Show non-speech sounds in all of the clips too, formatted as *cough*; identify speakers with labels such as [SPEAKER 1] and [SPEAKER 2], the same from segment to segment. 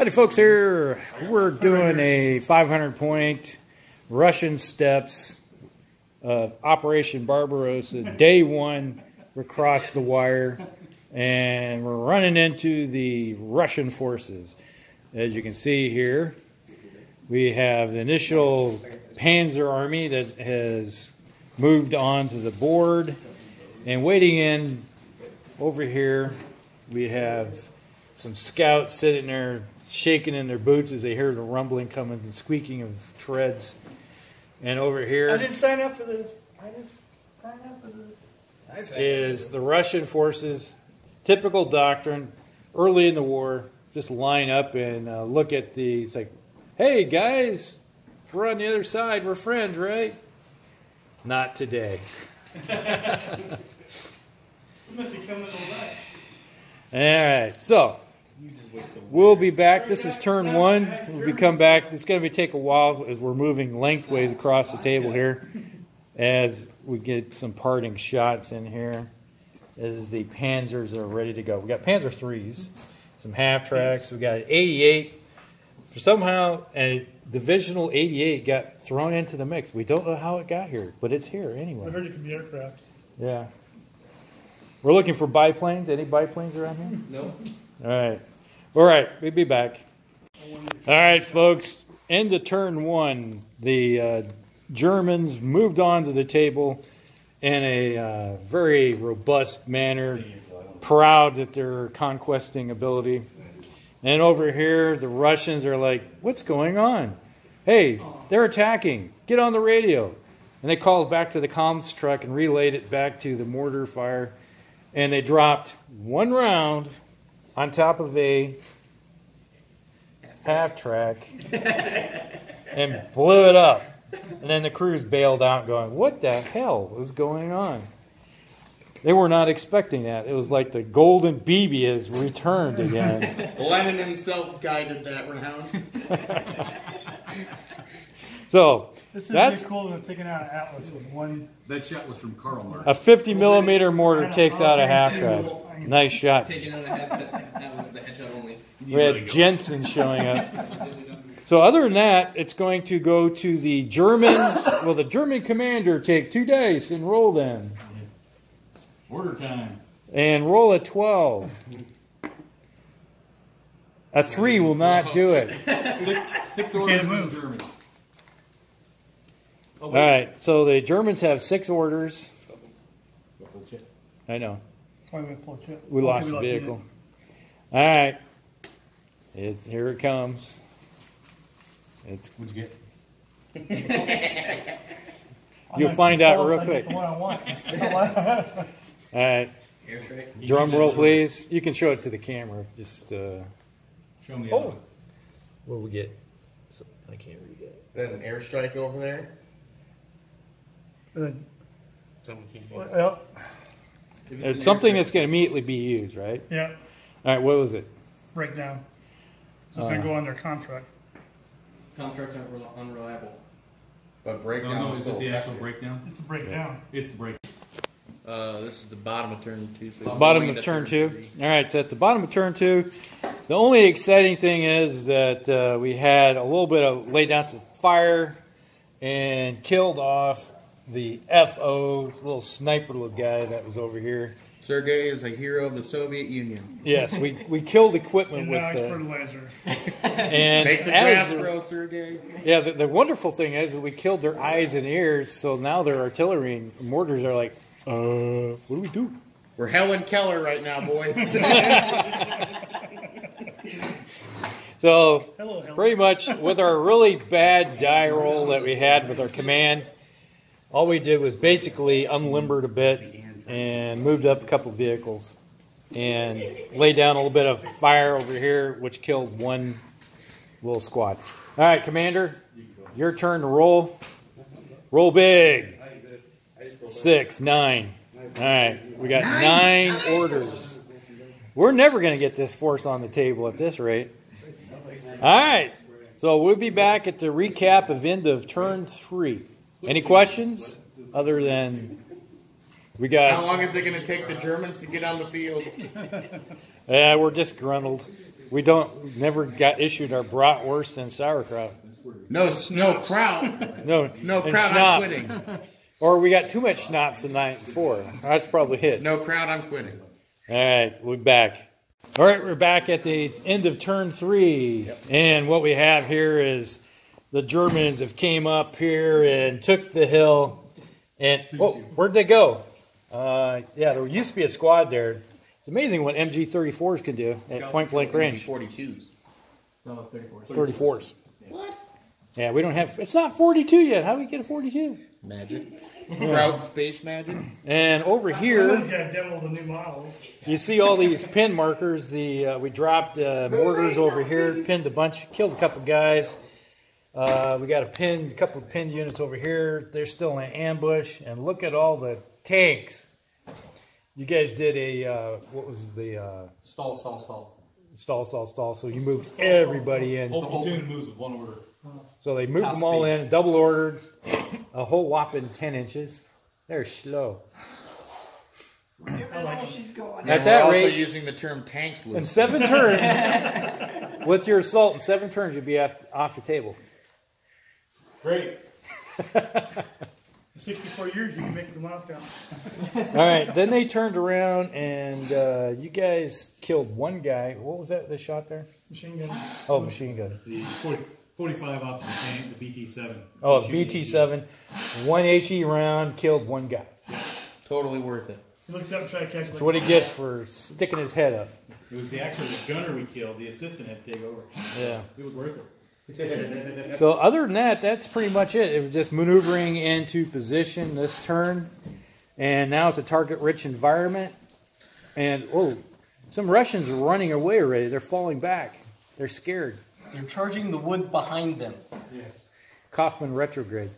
[SPEAKER 1] Howdy folks here. We're doing a 500 point Russian steppes of Operation Barbarossa. Day one, we're across the wire and we're running into the Russian forces. As you can see here, we have the initial Panzer Army that has moved on to the board and waiting in over here we have some scouts sitting there shaking in their boots as they hear the rumbling coming and squeaking of treads. And over here, I
[SPEAKER 2] didn't sign up for this. I didn't sign up for this.
[SPEAKER 1] is the Russian forces. Typical doctrine, early in the war, just line up and uh, look at the. It's like, hey guys, we're on the other side. We're friends, right? Not today. *laughs*
[SPEAKER 2] We must be coming alive.
[SPEAKER 1] All right, so we'll be back. This is turn one. We'll be come back. It's going to be take a while as we're moving lengthways across the table here, as we get some parting shots in here. As the Panzers are ready to go. We got Panzer threes, some half tracks. We got an 88. For somehow, a divisional 88 got thrown into the mix. We don't know how it got here, but it's here anyway.
[SPEAKER 2] I
[SPEAKER 1] anyway.
[SPEAKER 2] heard it could be aircraft.
[SPEAKER 1] Yeah. We're looking for biplanes. Any biplanes around here?
[SPEAKER 3] No.
[SPEAKER 1] All right. All right. We'll be back. All right, folks. End of turn one. The uh, Germans moved on to the table in a uh, very robust manner, proud that their conquesting ability. And over here, the Russians are like, what's going on? Hey, they're attacking. Get on the radio. And they called back to the comms truck and relayed it back to the mortar fire. And they dropped one round on top of a half track and blew it up. And then the crews bailed out, going, What the hell is going on? They were not expecting that. It was like the golden BB has returned again. *laughs*
[SPEAKER 3] Lenin himself guided that round. *laughs*
[SPEAKER 1] So
[SPEAKER 2] This is
[SPEAKER 1] That's-
[SPEAKER 2] the equivalent of taking out an Atlas with one.
[SPEAKER 4] That shot was from Karl Marx.
[SPEAKER 1] a 50 millimeter mortar takes out a half track. Nice shot.
[SPEAKER 3] Taking out a headset. That was the headshot only.
[SPEAKER 1] We had Jensen showing up. *laughs* So other than that, it's going to go to the Germans. Will the German commander take two dice and roll them?
[SPEAKER 4] Order time.
[SPEAKER 1] And roll a 12. A 3 will not do it. *laughs*
[SPEAKER 4] Six, six orders
[SPEAKER 2] can't
[SPEAKER 4] from
[SPEAKER 2] move.
[SPEAKER 4] Germany.
[SPEAKER 1] All right, so the Germans have six orders. I know.
[SPEAKER 2] Why we pull chit?
[SPEAKER 1] We
[SPEAKER 2] Okay,
[SPEAKER 1] lost the vehicle. All right. It, here it comes. It's,
[SPEAKER 4] What'd you get? *laughs*
[SPEAKER 1] You'll find out real
[SPEAKER 2] if I get
[SPEAKER 1] quick.
[SPEAKER 2] The one I want. *laughs*
[SPEAKER 1] all right. Drum roll, please. You can show it to the camera. Just, uh,
[SPEAKER 4] Show me.
[SPEAKER 2] Oh.
[SPEAKER 1] what we get? So, I can't read that.
[SPEAKER 3] Then an airstrike over there.
[SPEAKER 2] Then-
[SPEAKER 3] Someone can't
[SPEAKER 2] well,
[SPEAKER 1] It's something that's going to immediately be used, right?
[SPEAKER 2] yeah,
[SPEAKER 1] All right, what was it?
[SPEAKER 2] breakdown. So it's gonna go under contract.
[SPEAKER 3] Contracts aren't rel- unreliable. But breakdown
[SPEAKER 4] no,
[SPEAKER 3] is
[SPEAKER 4] is it the actual breakdown?
[SPEAKER 2] It's a breakdown.
[SPEAKER 4] It's the break.
[SPEAKER 3] Uh, this is the bottom of turn two. So
[SPEAKER 1] Bottom of
[SPEAKER 3] to
[SPEAKER 1] turn two.
[SPEAKER 3] degree.
[SPEAKER 1] All right, so at the bottom of turn two, the only exciting thing is that uh, we had a little bit of lay down some fire and killed off the FO, little sniper little guy that was over here.
[SPEAKER 3] Sergei is a hero of the Soviet Union.
[SPEAKER 1] Yes, we, we killed equipment
[SPEAKER 2] And
[SPEAKER 1] with
[SPEAKER 2] nice
[SPEAKER 1] the
[SPEAKER 2] fertilizer. *laughs*
[SPEAKER 1] and
[SPEAKER 3] Make the
[SPEAKER 1] as
[SPEAKER 3] grass grow, Sergei.
[SPEAKER 1] yeah. The, the wonderful thing is that we killed their eyes and ears, so now their artillery and mortars are like, uh, what do we do?
[SPEAKER 3] We're Helen Keller right now, boys. *laughs* *laughs*
[SPEAKER 1] So
[SPEAKER 2] Hello, hello.
[SPEAKER 1] pretty much with our really bad die roll that we had with our command, all we did was basically unlimbered a bit and moved up a couple vehicles and laid down a little bit of fire over here, which killed one little squad. All right, Commander, your turn to roll. Roll big. Six, nine. All right, we got nine orders. We're never going to get this force on the table at this rate. All right. So we'll be back at the recap of end of turn three. Any questions other than we got?
[SPEAKER 3] How long is it going to take the Germans to get on the field? *laughs*
[SPEAKER 1] Yeah, we're disgruntled. We don't never got issued our bratwurst and sauerkraut.
[SPEAKER 5] No, no kraut.
[SPEAKER 1] No,
[SPEAKER 5] No kraut. I'm quitting. *laughs*
[SPEAKER 1] Or we got too much schnapps the night before. That's probably hit.
[SPEAKER 5] No kraut. I'm quitting.
[SPEAKER 1] All right, we're back. All right, we're back at the end of turn three, and what we have here is the Germans have came up here and took the hill, and oh, where'd they go? Uh, yeah, there used to be a squad there. It's amazing what MG34s can do at point blank range.
[SPEAKER 5] 42s.
[SPEAKER 3] No, 34.
[SPEAKER 1] 34s. What? Yeah, we don't have. It's not 42 yet. How do we get a 42?
[SPEAKER 5] Magic. Kraut space magic.
[SPEAKER 1] And over here.
[SPEAKER 2] He's got demos of new models.
[SPEAKER 1] You see all these pin markers. The uh, we dropped uh, mortars over here, pinned a bunch, killed a couple guys. Uh, we got a pin, a couple of pinned units over here. They're still in ambush, and look at all the tanks. You guys did a uh, what was the uh,
[SPEAKER 3] Stall, stall, stall.
[SPEAKER 1] stall, stall, stall? So you moved everybody in.
[SPEAKER 4] Whole platoon moves with one order.
[SPEAKER 1] So they moved them all in, double ordered, a whole whopping ten inches. They're slow.
[SPEAKER 2] I like she's going.
[SPEAKER 1] At
[SPEAKER 5] We're also
[SPEAKER 1] rate,
[SPEAKER 5] using the term tanks
[SPEAKER 1] in seven *laughs* turns, with your assault in seven turns, you'd be off, off the table.
[SPEAKER 3] Great. *laughs*
[SPEAKER 2] 64 years you can make it to Moscow.
[SPEAKER 1] All right, then they turned around and uh, you guys killed one guy. What was that they shot there?
[SPEAKER 2] Machine gun.
[SPEAKER 1] Oh, machine gun.
[SPEAKER 4] The 40, 45 off the tank, the BT-7.
[SPEAKER 1] Oh,
[SPEAKER 4] Shooting
[SPEAKER 1] BT seven, one HE round killed one guy.
[SPEAKER 5] Totally worth it.
[SPEAKER 2] He looked up, tried to catch
[SPEAKER 1] That's what he gets for sticking his head up.
[SPEAKER 4] It was the actually the gunner we killed. The assistant had to take over.
[SPEAKER 1] Yeah.
[SPEAKER 4] It was worth it. *laughs*
[SPEAKER 1] So other than that, that's pretty much it. It was just maneuvering into position this turn, and now it's a target-rich environment. And oh, some Russians are running away already. They're falling back. They're scared.
[SPEAKER 6] They're charging the woods behind them.
[SPEAKER 3] Yes.
[SPEAKER 1] Kaufman retrograde.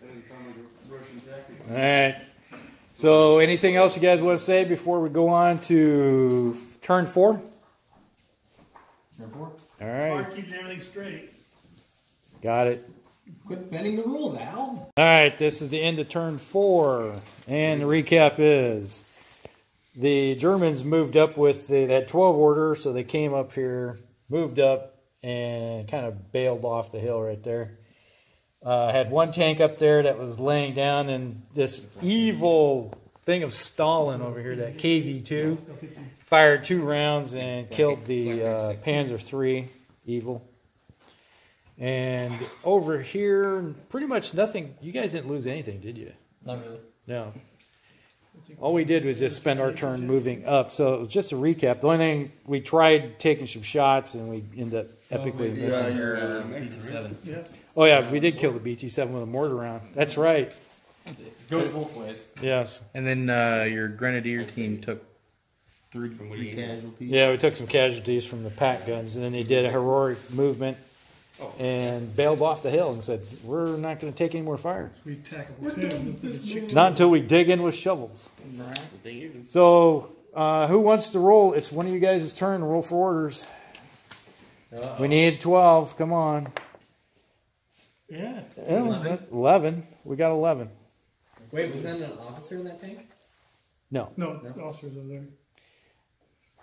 [SPEAKER 3] Like Russian.
[SPEAKER 1] All right. So, anything else you guys want to say before we go on to turn four?
[SPEAKER 3] Turn four.
[SPEAKER 1] All right.
[SPEAKER 2] Hard
[SPEAKER 1] right,
[SPEAKER 2] keeping everything straight.
[SPEAKER 1] Got it.
[SPEAKER 6] Quit bending the rules, Al.
[SPEAKER 1] All right, this is the end of turn four, and the recap is the Germans moved up with the, that 12 order, so they came up here, moved up, and kind of bailed off the hill right there. Uh, had one tank up there that was laying down, and this evil thing of Stalin over here, that KV2, fired two rounds and killed the uh, Panzer III evil. And over here, pretty much nothing. You guys didn't lose anything, did you?
[SPEAKER 6] Not really.
[SPEAKER 1] No. All we did was just spend our turn moving up. So it was just a recap. The only thing we tried taking some shots and we ended up epically
[SPEAKER 5] Yeah,
[SPEAKER 1] missing.
[SPEAKER 5] your, uh,
[SPEAKER 6] BT7.
[SPEAKER 2] Yeah.
[SPEAKER 1] Oh yeah, we did kill the BT7 with a mortar round. That's right.
[SPEAKER 3] Goes both ways.
[SPEAKER 1] Yes.
[SPEAKER 5] and then uh, your grenadier team took three, three casualties.
[SPEAKER 1] Yeah, we took some casualties from the pack guns, and then they did a heroic movement and bailed off the hill and said, "We're not going to take any more fire,
[SPEAKER 2] We tackle platoon.
[SPEAKER 1] not until we dig in with shovels." So, uh, who wants to roll? It's one of you guys' turn. to Roll for orders. We need twelve. Come on.
[SPEAKER 2] Yeah.
[SPEAKER 1] Yeah, Eleven. We got eleven.
[SPEAKER 6] Wait, was that an officer in that tank?
[SPEAKER 1] No,
[SPEAKER 2] No, the officers over there.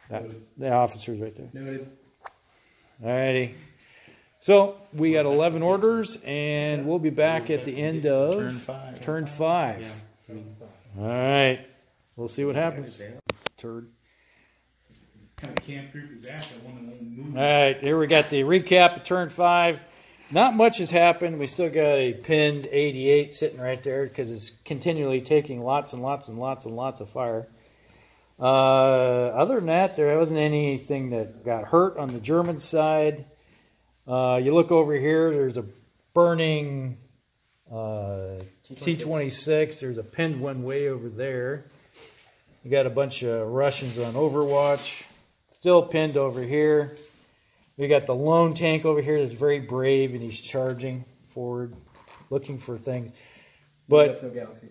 [SPEAKER 1] that, the officers right there.
[SPEAKER 6] Noted.
[SPEAKER 1] Alrighty. So we got eleven orders, and we'll be back at the end of
[SPEAKER 5] Turn five.
[SPEAKER 1] turn five. All right. We'll see what happens. Turd.
[SPEAKER 4] Kind of camp creep his ass. I want to move.
[SPEAKER 1] All right, here we got the recap of turn five. Not much has happened. We still got a pinned 88 sitting right there because it's continually taking lots and lots and lots and lots of fire. Uh, other than that, there wasn't anything that got hurt on the German side. Uh, you look over here, there's a burning uh, T-26. There's a pinned one way over there. You got a bunch of Russians on Overwatch. Still pinned over here. We got the lone tank over here that's very brave and he's charging forward, looking for things. But
[SPEAKER 6] no galaxy.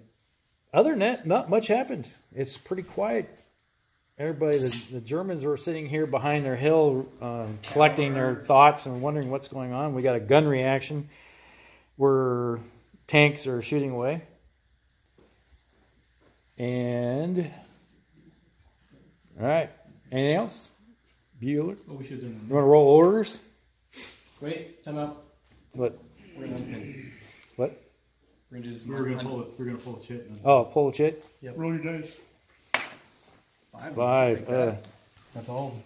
[SPEAKER 1] other than that, not much happened. It's pretty quiet. Everybody, the, the Germans were sitting here behind their hill, um, collecting their thoughts and wondering what's going on. We got a gun reaction where tanks are shooting away. And, all right, anything else? Bueller.
[SPEAKER 4] Oh, we should have done
[SPEAKER 1] You want to roll orders?
[SPEAKER 6] Wait, time out.
[SPEAKER 1] What?
[SPEAKER 6] We're gonna unpin.
[SPEAKER 1] What?
[SPEAKER 6] We're gonna do this.
[SPEAKER 4] that. We were gonna pull it. We are gonna pull a chit. And
[SPEAKER 1] Oh, pull a chit. Yep.
[SPEAKER 2] Roll your dice.
[SPEAKER 6] Five.
[SPEAKER 1] Five. Uh.
[SPEAKER 6] That's all.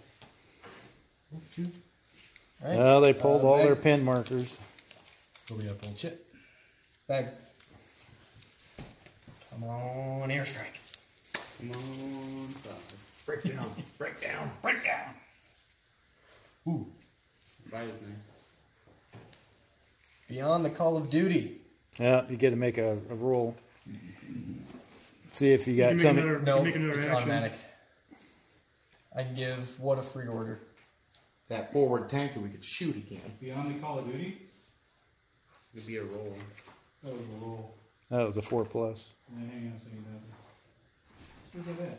[SPEAKER 6] Alright.
[SPEAKER 1] well, they pulled
[SPEAKER 6] Uh,
[SPEAKER 1] all their pin markers.
[SPEAKER 6] So we gotta pull chit. Bag. Come on, airstrike.
[SPEAKER 5] Come on, five. Break down. *laughs* Break down. Break down. Ooh. Five is nice.
[SPEAKER 6] Beyond the call of duty.
[SPEAKER 1] Yeah, you get to make a, a roll. See if you
[SPEAKER 2] You
[SPEAKER 1] got
[SPEAKER 2] can
[SPEAKER 1] something.
[SPEAKER 6] No,
[SPEAKER 2] you
[SPEAKER 6] it's
[SPEAKER 2] action.
[SPEAKER 6] automatic. I can give what a free order.
[SPEAKER 5] That forward tanker we could shoot again.
[SPEAKER 4] Beyond the Call of Duty.
[SPEAKER 5] It'd be a roll.
[SPEAKER 4] That was a roll.
[SPEAKER 1] That was a four plus.
[SPEAKER 4] And hang on a second. Look at that.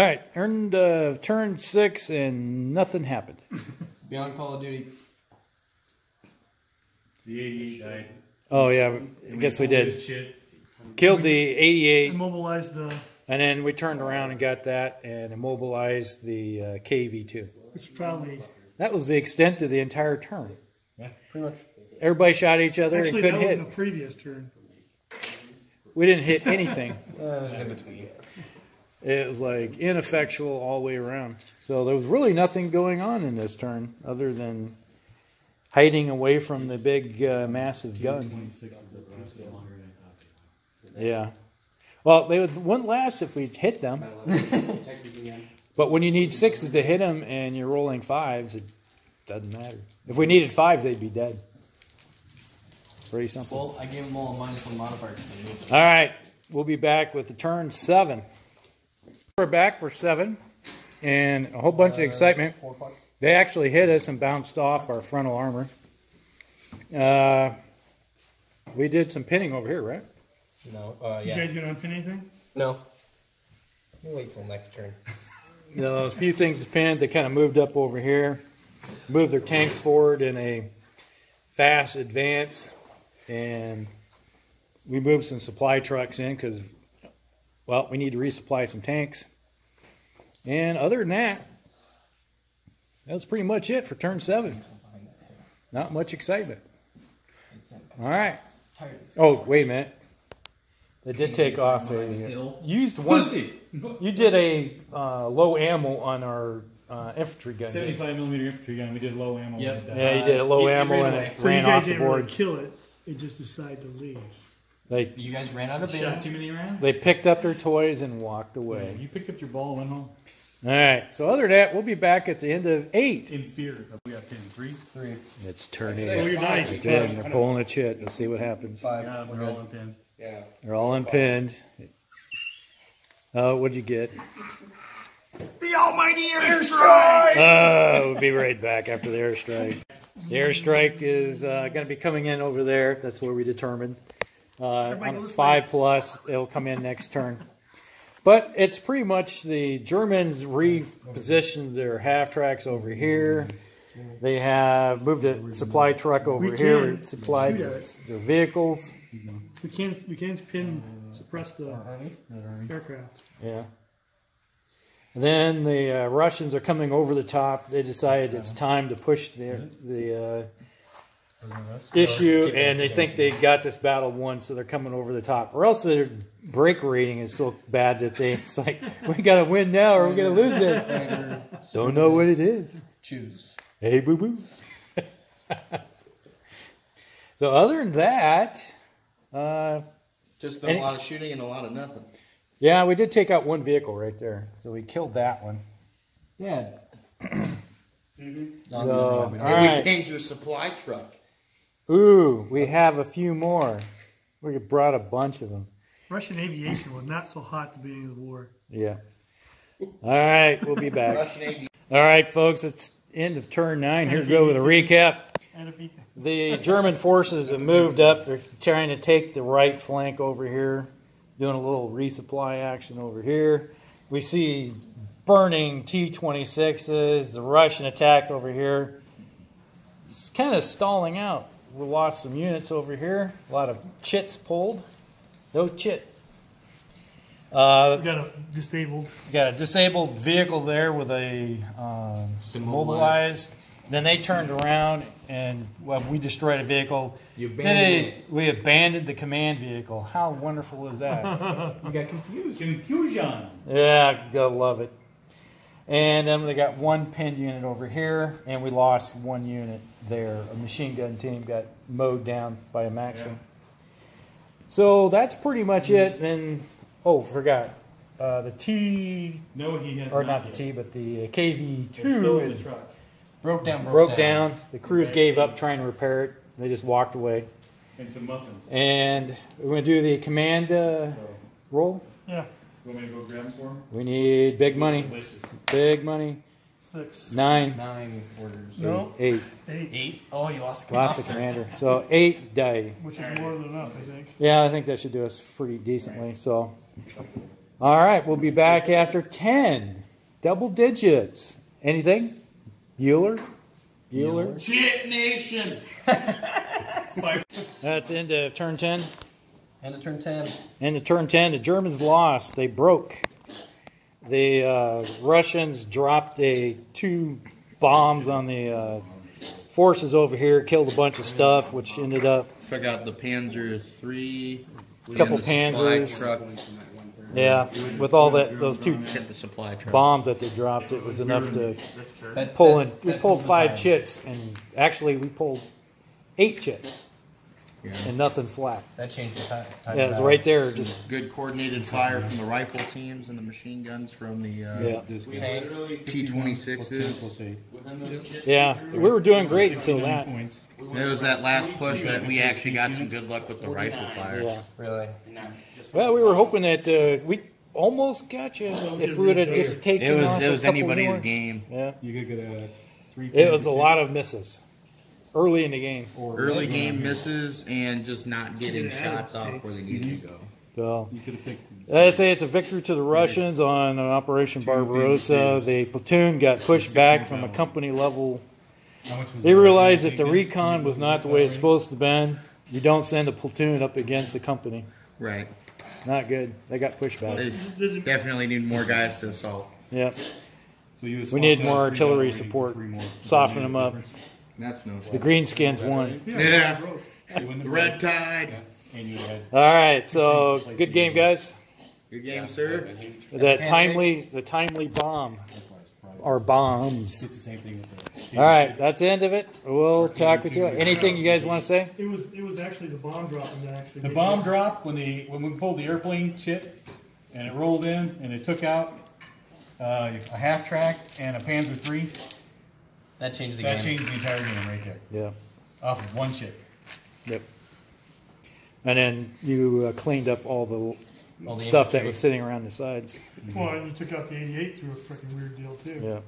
[SPEAKER 1] All right, earned uh, turn six and nothing happened. *laughs*
[SPEAKER 6] Beyond call of duty.
[SPEAKER 4] The 88 died.
[SPEAKER 1] Oh yeah, I guess we did.
[SPEAKER 4] his Chit.
[SPEAKER 1] Killed the 88,
[SPEAKER 2] Immobilized the,
[SPEAKER 1] and then we turned around and got that and immobilized the uh, KV2.
[SPEAKER 2] which probably,
[SPEAKER 1] That was the extent of the entire turn.
[SPEAKER 6] Pretty much.
[SPEAKER 1] Everybody shot each other
[SPEAKER 2] actually,
[SPEAKER 1] and couldn't hit.
[SPEAKER 2] was
[SPEAKER 1] hit.
[SPEAKER 2] in the previous turn.
[SPEAKER 1] We didn't hit anything.
[SPEAKER 6] Uh, it was in between.
[SPEAKER 1] It was like ineffectual all the way around. So there was really nothing going on in this turn other than hiding away from the big, uh, massive gun.
[SPEAKER 4] 26 is lasted longer than I thought they would.
[SPEAKER 1] Yeah. Well, they would, wouldn't last if we hit them. But when you need sixes to hit them and you're rolling fives, it doesn't matter. If we needed fives, they'd be dead. Pretty simple.
[SPEAKER 6] Well, I gave them all a minus one modifier because they moved.
[SPEAKER 1] All right, we'll be back with the turn seven. We're back for seven, and a whole bunch of excitement. They actually hit us and bounced off our frontal armor. Uh, we did some pinning over here, right?
[SPEAKER 6] No. Uh,
[SPEAKER 2] You guys gonna unpin anything?
[SPEAKER 6] No. We'll wait till next turn. *laughs*
[SPEAKER 1] You know, a few things pinned. They kind of moved up over here, moved their tanks forward in a fast advance, and we moved some supply trucks in because, well, we need to resupply some tanks. And other than that, that's pretty much it for turn seven. Not much excitement. All right. Oh, wait a minute. They did take off a used one. You did a uh, low ammo on our uh, infantry gun. didn't
[SPEAKER 4] 75 millimeter infantry gun. We did low ammo.
[SPEAKER 6] Yep.
[SPEAKER 4] when it.
[SPEAKER 1] Yeah, you did a low
[SPEAKER 6] Uh, you- you
[SPEAKER 1] ammo
[SPEAKER 6] ran
[SPEAKER 1] and
[SPEAKER 6] away.
[SPEAKER 1] it
[SPEAKER 2] So
[SPEAKER 1] ran
[SPEAKER 2] guys
[SPEAKER 1] off the
[SPEAKER 2] didn't really
[SPEAKER 1] board.
[SPEAKER 2] kill it. It just decided to leave.
[SPEAKER 1] They
[SPEAKER 6] You guys ran out of
[SPEAKER 4] Shot
[SPEAKER 6] ammo.
[SPEAKER 4] too many rounds.
[SPEAKER 1] they picked up their toys and walked
[SPEAKER 4] Yeah,
[SPEAKER 1] away.
[SPEAKER 4] you picked up your ball and went home.
[SPEAKER 1] All right. So other than that, we'll be back at the end of eight.
[SPEAKER 4] In fear. We got 10. Three.
[SPEAKER 6] Three.
[SPEAKER 1] It's turn
[SPEAKER 5] I'd say
[SPEAKER 1] eight.
[SPEAKER 2] Roll your dice.
[SPEAKER 1] It's in. They're pulling a chit. Let's see what happens.
[SPEAKER 6] Five.
[SPEAKER 4] Yeah,
[SPEAKER 6] We're
[SPEAKER 4] they're all
[SPEAKER 6] good.
[SPEAKER 4] in pins.
[SPEAKER 5] Yeah.
[SPEAKER 1] They're all unpinned. Oh, what'd you get?
[SPEAKER 5] The almighty airstrike!
[SPEAKER 1] Oh, we'll be right back after the airstrike. The airstrike is uh, going to be coming in over there. That's where we determined. Uh, on
[SPEAKER 2] go
[SPEAKER 1] a
[SPEAKER 2] this
[SPEAKER 1] five plus, it'll come in next turn. But it's pretty much the Germans repositioned their half tracks over here. They have moved a supply truck over
[SPEAKER 2] We
[SPEAKER 1] here.
[SPEAKER 2] can
[SPEAKER 1] supplied
[SPEAKER 2] shoot at
[SPEAKER 1] their vehicles.
[SPEAKER 2] We can't, we can't pin, suppress the aircraft.
[SPEAKER 1] Yeah. And then the uh, Russians are coming over the top. They decided it's time to push the the uh, issue, and they think they got this battle won, so they're coming over the top. Or else their break rating is so bad that they it's like *laughs* we got to win now or we're gonna lose this. *laughs* Don't know what it is.
[SPEAKER 6] Choose.
[SPEAKER 1] Hey, boo boo. *laughs* so other than that, uh,
[SPEAKER 5] Just been
[SPEAKER 1] Any-
[SPEAKER 5] a lot of shooting and a lot of nothing.
[SPEAKER 1] yeah, we did take out one vehicle right there, so we killed that one.
[SPEAKER 6] Yeah. *clears throat*
[SPEAKER 1] So, all
[SPEAKER 5] And we
[SPEAKER 1] right.
[SPEAKER 5] tanked your supply truck.
[SPEAKER 1] Ooh, we have a few more. We brought a bunch of them.
[SPEAKER 2] Russian aviation was not so hot at the beginning of the war.
[SPEAKER 1] Yeah. All right, we'll be back.
[SPEAKER 5] Russian aviation.
[SPEAKER 1] All right, folks, it's end of turn nine. Here we go with a recap.
[SPEAKER 2] And if he,
[SPEAKER 1] The German forces have moved up. They're trying to take the right flank over here, doing a little resupply action over here. We see burning T 26s, the Russian attack over here. It's kind of stalling out. We lost some units over here, a lot of chits pulled. No chit. Uh,
[SPEAKER 2] We got a disabled.
[SPEAKER 1] got a disabled vehicle there with a um, immobilized. Then they turned around and well, we destroyed a vehicle.
[SPEAKER 5] You
[SPEAKER 1] Then
[SPEAKER 5] abandoned
[SPEAKER 1] they- we abandoned the command vehicle. How wonderful is that? *laughs*
[SPEAKER 5] You got confused.
[SPEAKER 4] Confusion.
[SPEAKER 1] yeah, gotta love it. And then they got one pinned unit over here, and we lost one unit there. A machine gun team got mowed down by a Maxim. So that's pretty much it. And oh, forgot uh, the T
[SPEAKER 4] No, he has
[SPEAKER 1] or
[SPEAKER 4] not
[SPEAKER 1] not the
[SPEAKER 4] yet.
[SPEAKER 1] T, but the uh, KV
[SPEAKER 4] It's still
[SPEAKER 1] two
[SPEAKER 4] in
[SPEAKER 1] is
[SPEAKER 4] the truck.
[SPEAKER 6] Broke down. Broke,
[SPEAKER 1] broke down. The crews gave up trying to repair it. They just walked away.
[SPEAKER 4] And some muffins.
[SPEAKER 1] And we're going to do the command uh,
[SPEAKER 4] So,
[SPEAKER 1] roll.
[SPEAKER 2] Yeah,
[SPEAKER 4] you want me to go grab them for him?
[SPEAKER 1] We need big money.
[SPEAKER 4] Delicious.
[SPEAKER 1] Big money.
[SPEAKER 2] six.
[SPEAKER 1] Nine,
[SPEAKER 6] Nine orders.
[SPEAKER 2] No,
[SPEAKER 1] eight.
[SPEAKER 2] eight,
[SPEAKER 6] Eight. Oh, you lost the commander.
[SPEAKER 1] Lost the commander. So eight die.
[SPEAKER 2] which is more than enough, I think.
[SPEAKER 1] Yeah, I think that should do us pretty decently. So, all right, we'll be back after 10. Double digits. Anything? Bueller? Bueller?
[SPEAKER 4] Shit Nation! *laughs*
[SPEAKER 1] That's into turn 10.
[SPEAKER 6] And a turn ten.
[SPEAKER 1] Into turn 10, the Germans lost. They broke. The uh, Russians dropped a two bombs on the uh, forces over here, killed a bunch of stuff, which ended up,
[SPEAKER 5] Took out the Panzer three.
[SPEAKER 1] Couple
[SPEAKER 5] and the
[SPEAKER 1] Panzers.
[SPEAKER 5] Truck.
[SPEAKER 1] yeah, with all that those two
[SPEAKER 5] Hit the supply truck.
[SPEAKER 1] bombs that they dropped, it was enough to
[SPEAKER 6] That,
[SPEAKER 1] pull in.
[SPEAKER 6] that-
[SPEAKER 1] We
[SPEAKER 6] that
[SPEAKER 1] pulled
[SPEAKER 6] the
[SPEAKER 1] five
[SPEAKER 6] time.
[SPEAKER 1] chits, and actually we pulled eight chits,
[SPEAKER 5] Yeah.
[SPEAKER 1] and nothing flat.
[SPEAKER 6] That changed the time. time
[SPEAKER 1] Yeah, it was right there. Just
[SPEAKER 5] Good coordinated fire from the rifle teams and the machine guns from the uh,
[SPEAKER 1] yeah,
[SPEAKER 3] We
[SPEAKER 6] Tanks.
[SPEAKER 3] literally,
[SPEAKER 5] T-26s.
[SPEAKER 3] within those chits,
[SPEAKER 1] yeah. We were doing great until that.
[SPEAKER 4] Points.
[SPEAKER 3] we
[SPEAKER 5] It was that last push that we actually got some good luck with the rifle fire.
[SPEAKER 1] Yeah.
[SPEAKER 6] Really.
[SPEAKER 3] and that just-
[SPEAKER 1] Well, we were hoping that uh, we almost got you if we would have just taken
[SPEAKER 5] It was
[SPEAKER 1] off
[SPEAKER 5] it
[SPEAKER 1] a
[SPEAKER 5] was
[SPEAKER 1] couple
[SPEAKER 5] anybody's
[SPEAKER 1] more.
[SPEAKER 5] game.
[SPEAKER 1] Yeah,
[SPEAKER 4] You could get a three.
[SPEAKER 1] it was a lot of misses early in the game.
[SPEAKER 5] Early game misses and just not getting shots off where they needed to go.
[SPEAKER 1] So
[SPEAKER 4] You could have picked.
[SPEAKER 1] I'd say it's a victory to the Russians on uh, Operation Barbarossa. The platoon got pushed back from a company level.
[SPEAKER 4] How much was
[SPEAKER 1] They
[SPEAKER 4] it?
[SPEAKER 1] realized that the recon was not the way it's supposed to be. You don't send a platoon up against the company.
[SPEAKER 5] Right.
[SPEAKER 1] Not good. They got pushed back.
[SPEAKER 5] They definitely need more guys to assault.
[SPEAKER 1] Yep.
[SPEAKER 4] So you
[SPEAKER 1] We need more
[SPEAKER 4] out three
[SPEAKER 1] artillery support.
[SPEAKER 4] three more.
[SPEAKER 1] Soften them up.
[SPEAKER 5] That's no
[SPEAKER 1] The
[SPEAKER 5] shit.
[SPEAKER 1] Greenskins won.
[SPEAKER 5] Yeah.
[SPEAKER 4] You win
[SPEAKER 5] The red tide.
[SPEAKER 4] And you had
[SPEAKER 1] All right. So good game, guys.
[SPEAKER 5] Good game, sir.
[SPEAKER 1] The timely, the timely bomb or bombs.
[SPEAKER 4] it's the same thing with the.
[SPEAKER 1] All right. That's the end of it. We'll talk with you. Anything you guys want to say?
[SPEAKER 2] It was it was actually the bomb dropping that actually.
[SPEAKER 4] The bomb
[SPEAKER 2] it.
[SPEAKER 4] dropped when the when we pulled the airplane chit, and it rolled in and it took out uh, a half track and a Panzer three.
[SPEAKER 6] That changed the
[SPEAKER 4] That
[SPEAKER 6] game.
[SPEAKER 4] That changed the entire game right there
[SPEAKER 1] Yeah.
[SPEAKER 4] off of one chit.
[SPEAKER 1] Yep. And then you uh, cleaned up all the
[SPEAKER 6] All the
[SPEAKER 1] stuff that was sitting around the sides.
[SPEAKER 2] Well, and you took out the 88 through a freaking weird deal too.
[SPEAKER 1] Yeah.